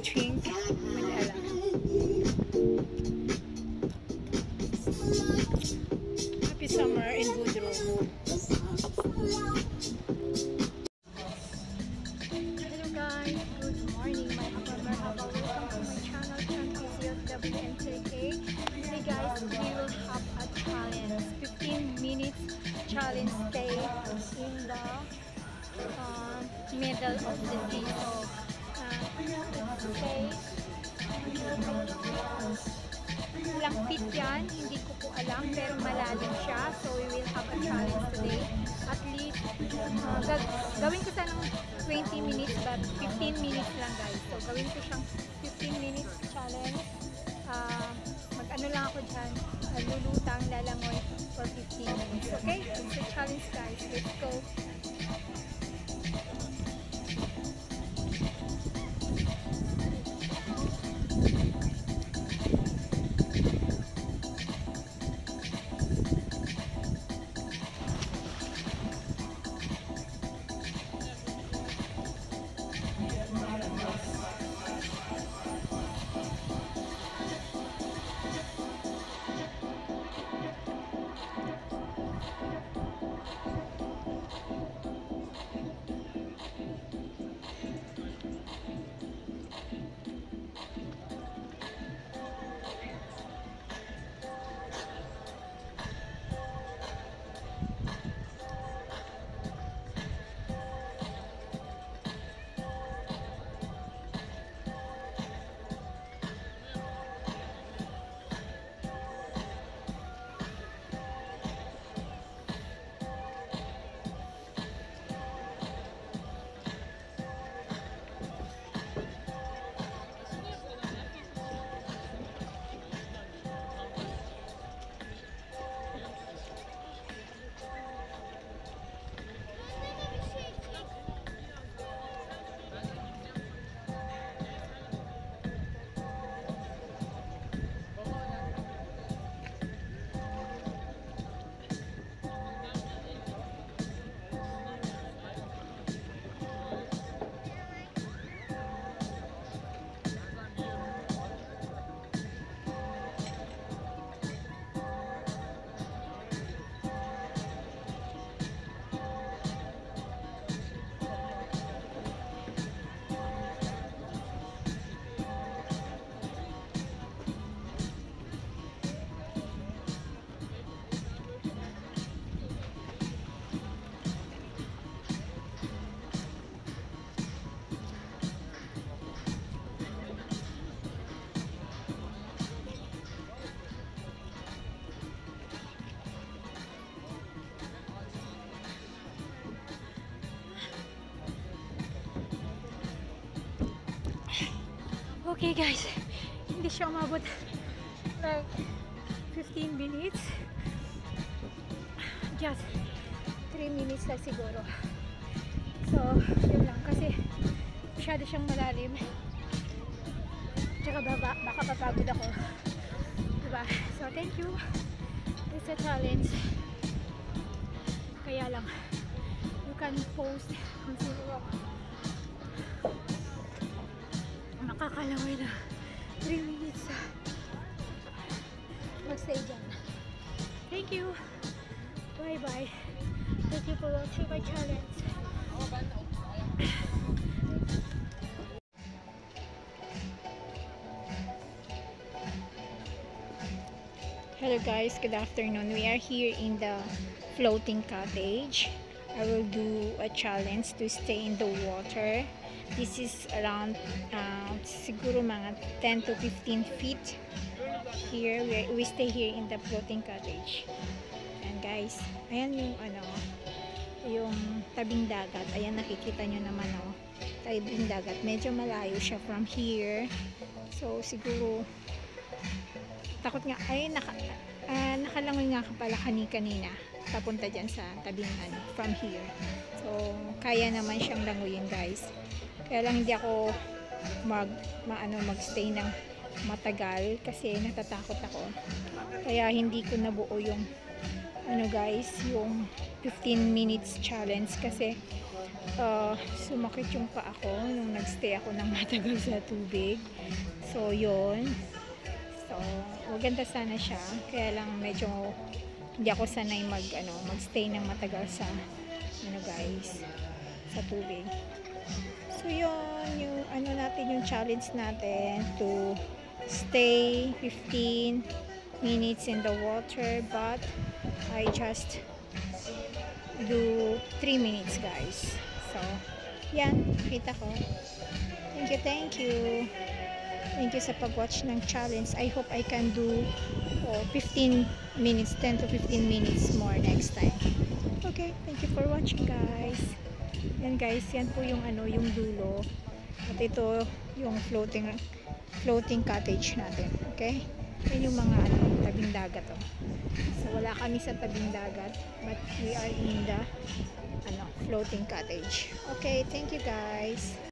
between Happy summer in Budro. Hello guys, good morning. My upper merhaba. Welcome to my channel, Chanty Today guys, we will have a challenge. 15 minutes challenge day in the uh, middle of the sea. Stay ilang feet yan, hindi ko po alam, pero malalim siya. So, we will have a challenge today. At least, uh, gag gawin ko sanang 20 minutes, but 15 minutes lang guys. So, gawin ko siyang 15 minutes challenge. Uh, Mag-ano lang ako dyan, uh, lulutang, lalangoy for 15 minutes. Okay? It's a challenge guys. Let's go. Okay guys, hindi siya umabot like 15 minutes. Just 3 minutes lang siguro. So, yun lang kasi masyado siyang malalim. Tsaka baba, baka papagod ako. Diba? So, thank you. It's a challenge. Kaya lang, you can post kung sino ako makakalaway na ah. 3 minutes sa magstay dyan. Thank you. Bye bye. Thank you for watching my challenge. Hello guys, good afternoon. We are here in the floating cottage. I will do a challenge to stay in the water. This is around uh, siguro mga 10 to 15 feet here. We, we stay here in the floating cottage. And guys, ayan yung ano, yung tabing dagat. Ayan nakikita nyo naman oh. Tabing dagat. Medyo malayo siya from here. So siguro takot nga ay naka, uh, nakalangoy nga ka pala kani kanina papunta dyan sa tabing ano, from here so kaya naman siyang languyin guys kaya lang hindi ako mag maano magstay ng matagal kasi natatakot ako kaya hindi ko nabuo yung ano guys yung 15 minutes challenge kasi uh, sumakit yung pa ako nung nagstay ako ng matagal sa tubig so yon So, maganda sana siya. Kaya lang medyo hindi ako sanay mag ano, magstay ng matagal sa ano guys, sa tubig. So, yun yung ano natin yung challenge natin to stay 15 minutes in the water but I just do 3 minutes guys. So, yan, kita ko. Thank you, thank you. Thank you sa pag-watch ng challenge. I hope I can do oh, 15 minutes, 10 to 15 minutes more next time. Okay, thank you for watching guys. Yan guys, yan po yung ano, yung dulo. At ito yung floating floating cottage natin. Okay? Yan yung mga ano, tabing dagat oh. So wala kami sa tabing dagat, but we are in the ano, floating cottage. Okay, thank you guys.